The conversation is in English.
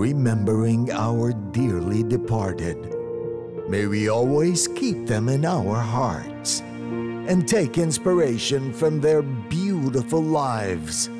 remembering our dearly departed. May we always keep them in our hearts and take inspiration from their beautiful lives